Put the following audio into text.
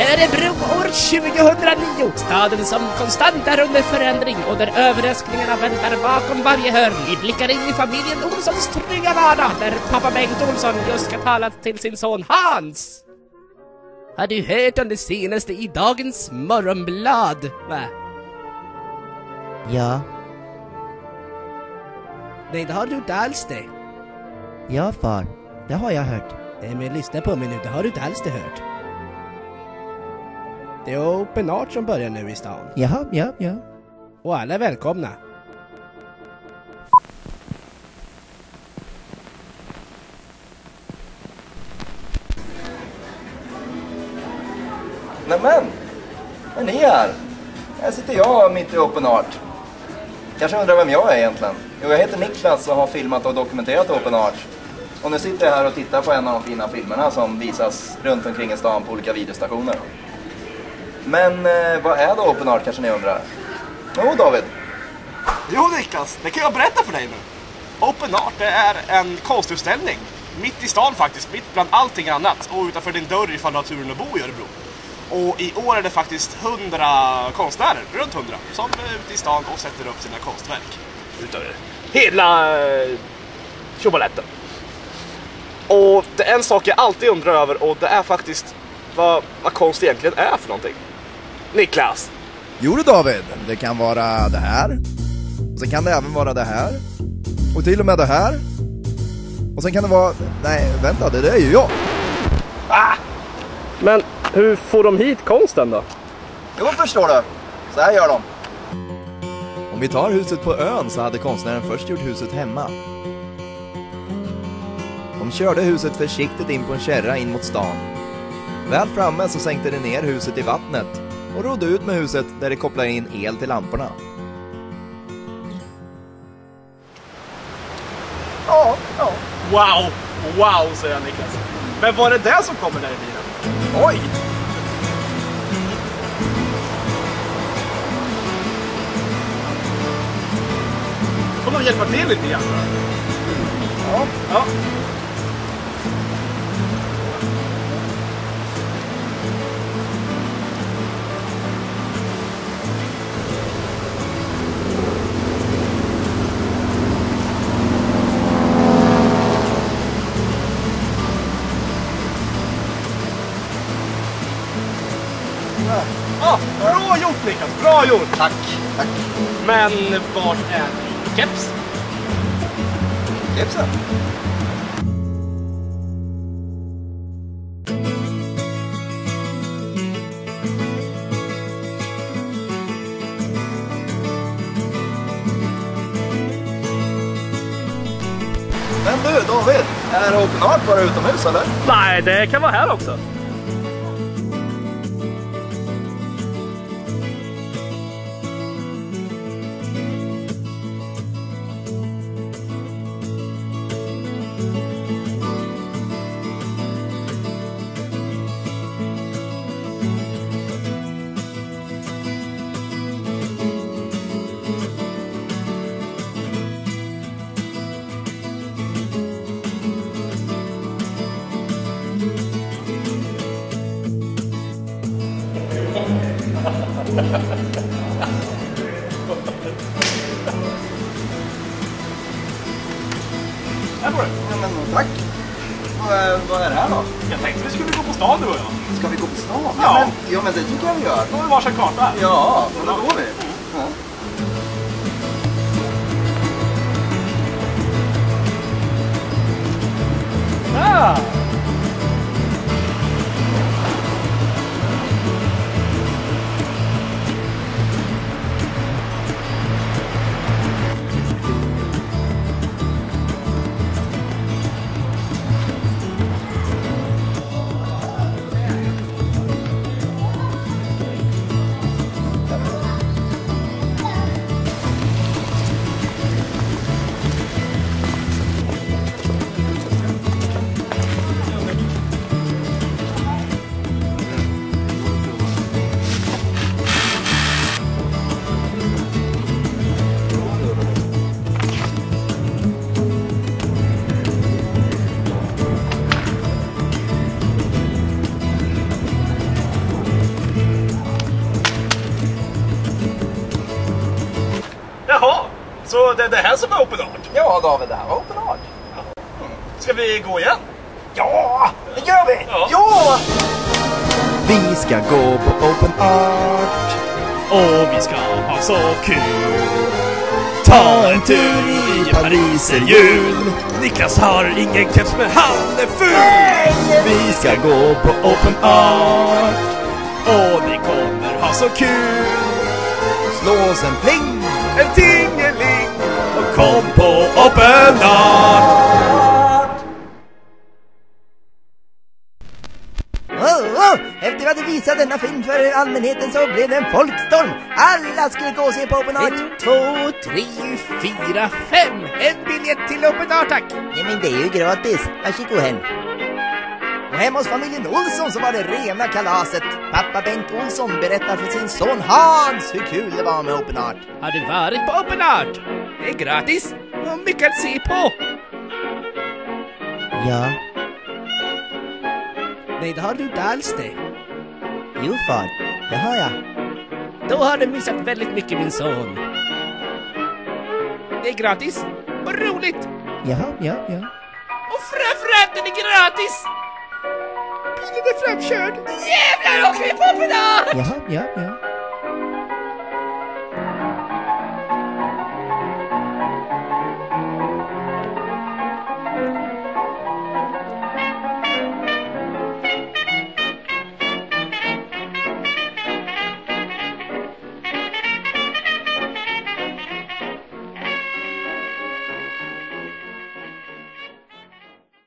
Örebro år 2009. Staden som konstant är under förändring och där överraskningarna väntar bakom varje hörn. Vi blickar in i familjen Olssons trygga vardag där pappa Bengt Olsson just ska tala till sin son Hans. Har du hört om det senaste i dagens morgonblad? Va? Ja, Nej, det har du inte alls det. ja far. Det har jag hört. Nej, men lyssna på mig nu, det har du inte alls det hört. Det är Open Art som börjar nu i stan. Jaha, ja, ja. Och alla är välkomna. Nämen! Är ni här? Här sitter jag mitt i Open Art. Kanske undrar vem jag är egentligen? Jo, jag heter Niklas och har filmat och dokumenterat Open Art. Och nu sitter jag här och tittar på en av de fina filmerna som visas runt omkring i stan på olika videostationer. Men eh, vad är då Open Art kanske ni undrar? Jo, David. Jo Niklas, det kan jag berätta för dig nu. Open Art det är en konstutställning. Mitt i stan faktiskt, mitt bland allting annat. Och utanför din dörr ifall du har turen att bo i Örebro. Och i år är det faktiskt 100 konstnärer, runt 100, som är ute i stan och sätter upp sina konstverk. Utav hela eh, tjobaletten. Och det är en sak jag alltid undrar över och det är faktiskt vad, vad konst egentligen är för någonting. Niklas! Jo David, det kan vara det här. Och sen kan det även vara det här. Och till och med det här. Och sen kan det vara... Nej, vänta, det där är ju jag. Men hur får de hit konsten då? Jo, förstår du. Så här gör de. Om vi tar huset på ön så hade konstnären först gjort huset hemma. De körde huset försiktigt in på en kärra in mot stan. Väl framme så sänkte de ner huset i vattnet och rodde ut med huset där de kopplar in el till lamporna. Ja, ja. Wow! Wow, säger Niklas. Men var det det som kommer där i bilen? Oj! Får man hjälpa till lite grann? Ja. Ja, Niklas, bra gjort! Tack, tack. Men vart är din keps? Kepsen. Men du David, är Open Art bara utomhus eller? Nej, det kan vara här också. Här får du. Ja, men tack. Vad är, vad är det här då? Jag tänkte vi skulle gå på stan du och jag. Ska vi gå på stan? Ja. Ja, men, ja, men det tycker jag vi gör. Då har vi varsin karta. Ja, men då går vi. Så det är det här som är Open Art? Ja David, det här var Open Art. Ska vi gå igen? Ja, det gör vi! Ja. ja! Vi ska gå på Open Art. Och vi ska ha så kul. Ta en tur i Paris är jul. Niklas har ingen keps men han är ful. Vi ska gå på Open Art. Och ni kommer ha så kul. Slå oss en pling. En tingeling. Kom på Open Art. Oh, oh! Efter vi hade visat denna film för allmänheten så blev det en folkstorm. Alla skulle gå och se på Open Art. Ett, två, tre, fyra, fem. En biljett till Open Art tack. Ja, men det är ju gratis. Varsågod hem. Och hemma hos familjen Olsson så var det rena kalaset. Pappa Bengt Olsson berättar för sin son Hans hur kul det var med Open Art. Har du varit på Open Art? Det är gratis och mycket att se på. Ja, Nej, det har du inte alls det. jo far, det har jag. Då har du missat väldigt mycket min son. Det är gratis och roligt Jaha, ja, ja. och framförallt är det gratis! Bilen är framkörd! Jävlar åker vi på Art! Jaha, ja, ja.